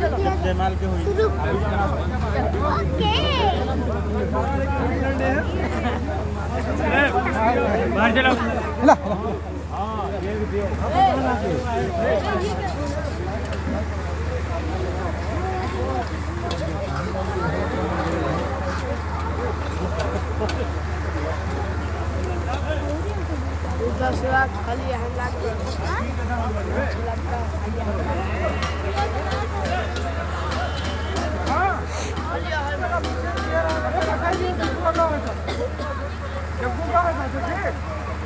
जयमाल के हुई बाहर चलो दूसरा खाली लाख लगता है Eu vou mais aqui.